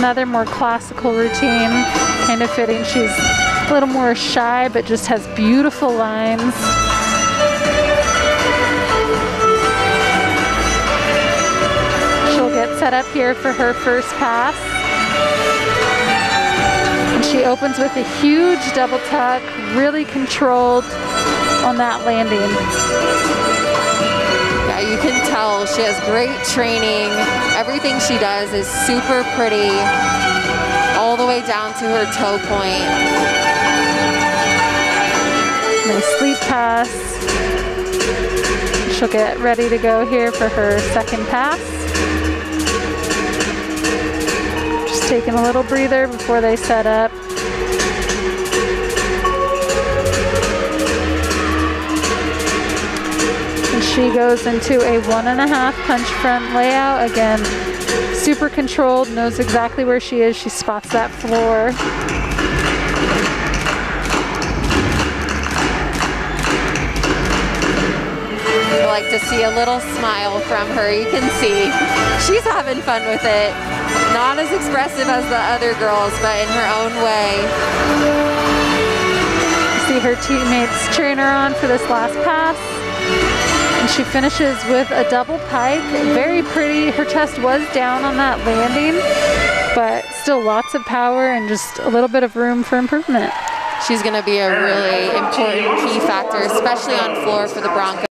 another more classical routine, kind of fitting. She's a little more shy, but just has beautiful lines. She'll get set up here for her first pass. And she opens with a huge double tuck, really controlled on that landing. You can tell she has great training. Everything she does is super pretty, all the way down to her toe point. Nice leap pass. She'll get ready to go here for her second pass. Just taking a little breather before they set up. She goes into a one and a half punch front layout. Again, super controlled, knows exactly where she is. She spots that floor. I like to see a little smile from her. You can see she's having fun with it. Not as expressive as the other girls, but in her own way. See her teammates cheering her on for this last pass. She finishes with a double pike. Very pretty. Her chest was down on that landing, but still lots of power and just a little bit of room for improvement. She's going to be a really important key factor, especially on floor for the Broncos.